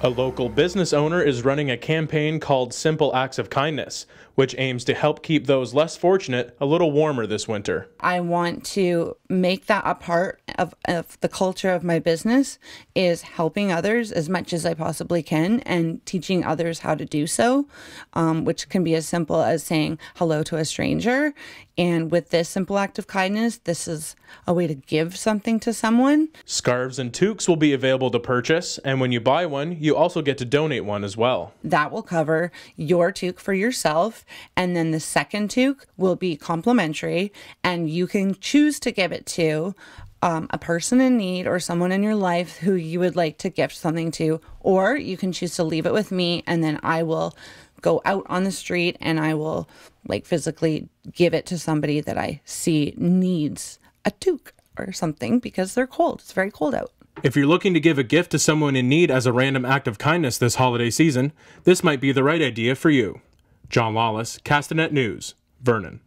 A local business owner is running a campaign called Simple Acts of Kindness, which aims to help keep those less fortunate a little warmer this winter. I want to make that a part of, of the culture of my business is helping others as much as I possibly can and teaching others how to do so, um, which can be as simple as saying hello to a stranger. And with this simple act of kindness, this is a way to give something to someone. Scarves and toques will be available to purchase, and when you buy one, you also get to donate one as well. That will cover your toque for yourself, and then the second toque will be complimentary, and you can choose to give it to um, a person in need or someone in your life who you would like to gift something to, or you can choose to leave it with me, and then I will go out on the street and I will like physically give it to somebody that I see needs a toque or something because they're cold. It's very cold out. If you're looking to give a gift to someone in need as a random act of kindness this holiday season, this might be the right idea for you. John Lawless, Castanet News, Vernon.